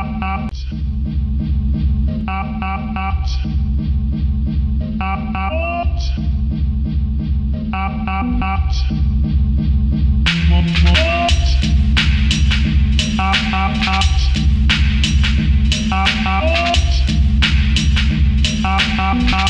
Up, up, up.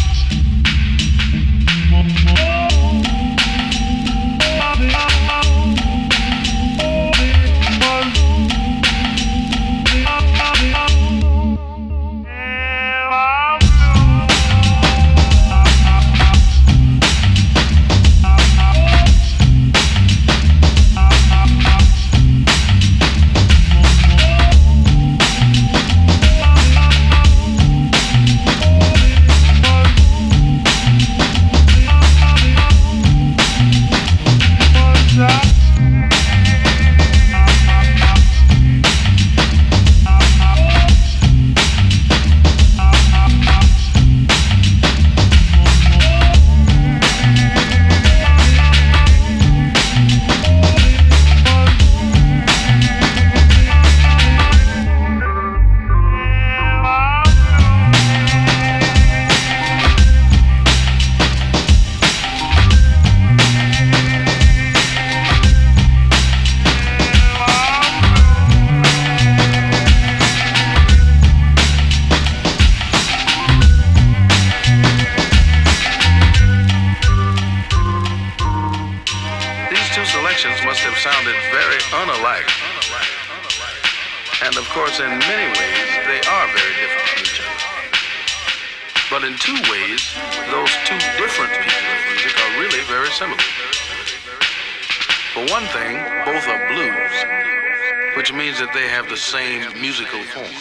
These two selections must have sounded very unalike. And of course, in many ways, they are very different from each other. But in two ways, those two different pieces of music are really very similar. For one thing, both are blues, which means that they have the same musical form.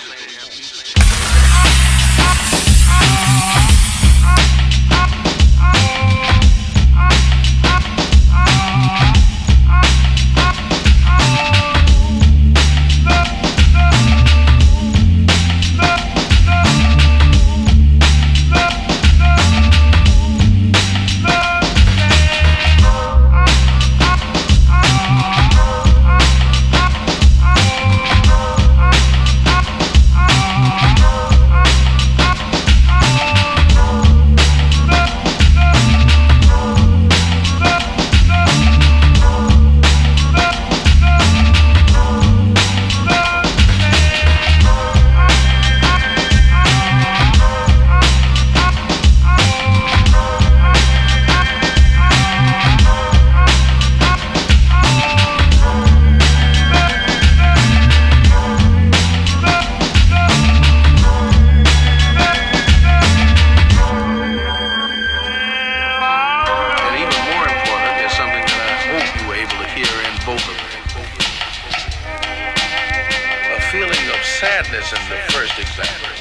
Sadness in the first example,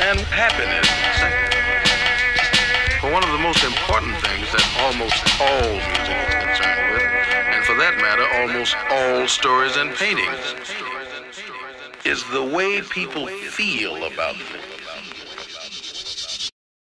and happiness in the second. For one of the most important things that almost all music is concerned with, and for that matter, almost all stories and paintings, is the way people feel about things.